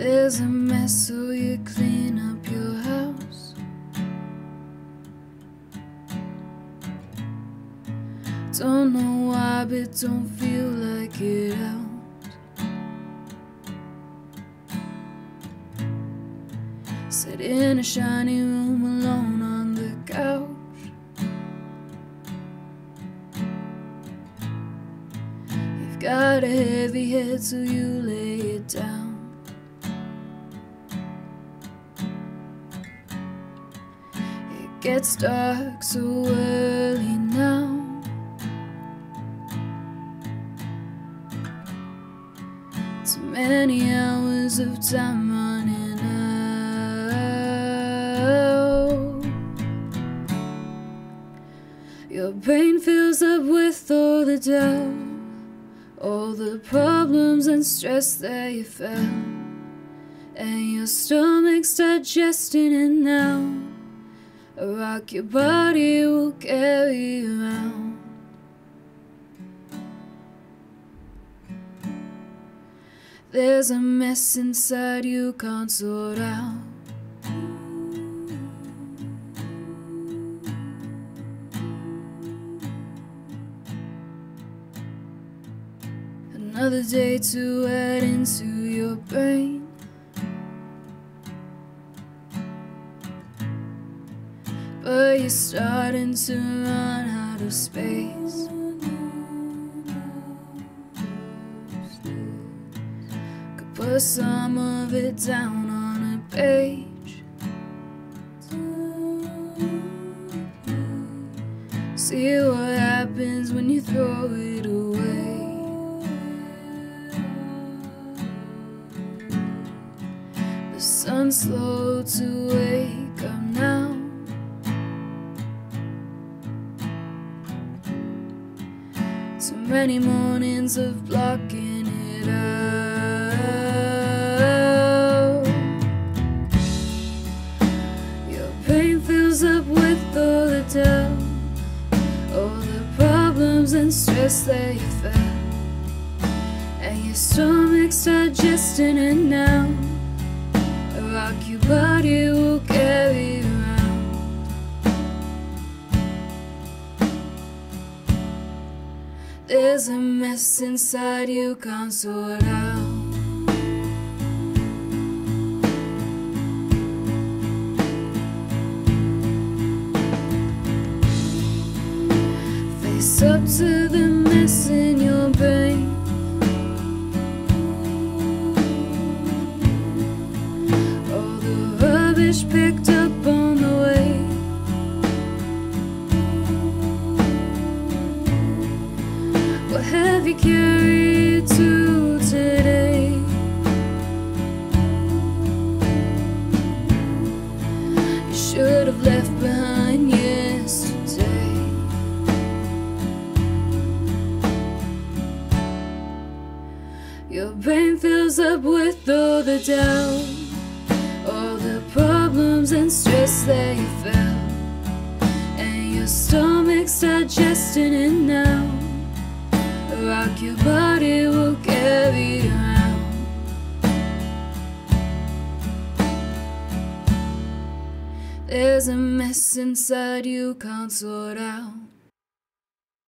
There's a mess, so you clean up your house. Don't know why, but don't feel like it out. Sit in a shiny room alone on the couch. You've got a heavy head, so you lay it down. Gets dark so early now. Too many hours of time running out. Your brain fills up with all the doubt, all the problems and stress that you felt, and your stomach's digesting it now. Rock your body will carry around. There's a mess inside you can't sort out. Another day to add into your brain. But you're starting to run out of space. Could put some of it down on a page. See what happens when you throw it away. The sun's slow to wake So many mornings of blocking it out. Your pain fills up with all the doubt, all the problems and stress that you felt, and your stomach's digesting it now. A rock your body will carry There's a mess inside you can't sort out. Face up to the mess in your brain. All the rubbish picked What have you carried to today? You should have left behind yesterday. Your brain fills up with all the doubt, all the problems and stress that you felt, and your stomach's digesting it now. Your body will carry you around. There's a mess inside you can't sort out.